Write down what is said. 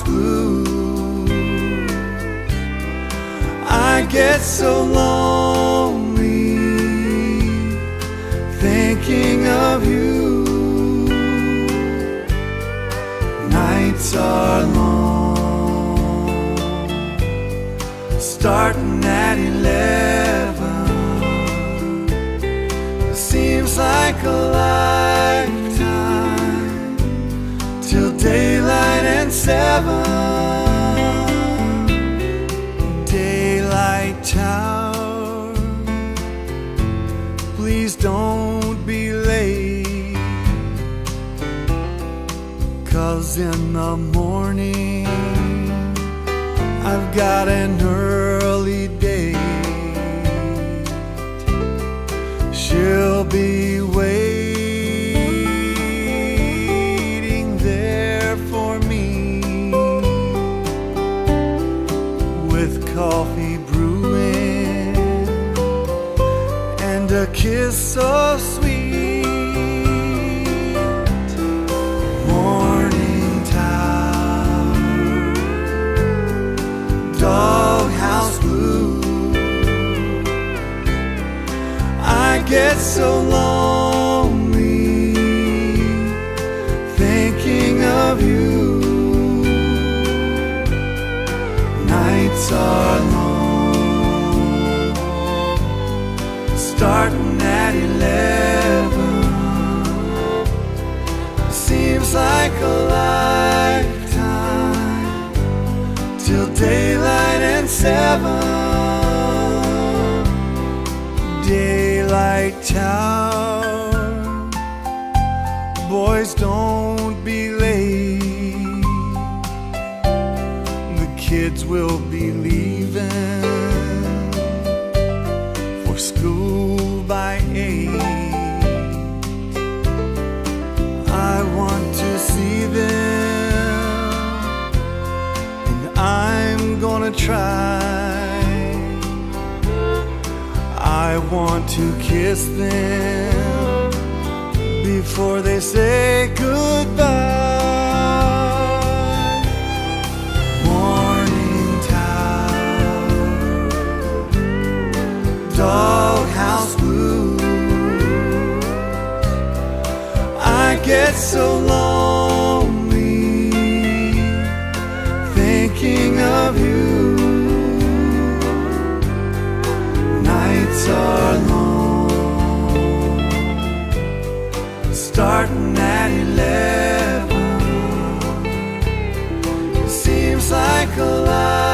blues. I get so lonely thinking of you. Nights are long, starting at eleven. Seems like a lifetime seven. Daylight Tower, please don't be late. Cause in the morning, I've got an early date. She'll be waiting coffee brewing and a kiss so sweet. Morning Tower, doghouse blue. I get so lonely thinking of you. Daylight and seven. Daylight Tower, boys don't be late. The kids will be leaving for school by gonna try. I want to kiss them before they say goodbye. Morning Tower, doghouse blue. I get so lonely starting at eleven. Seems like a lifetime